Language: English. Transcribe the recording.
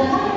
แต่ถ้า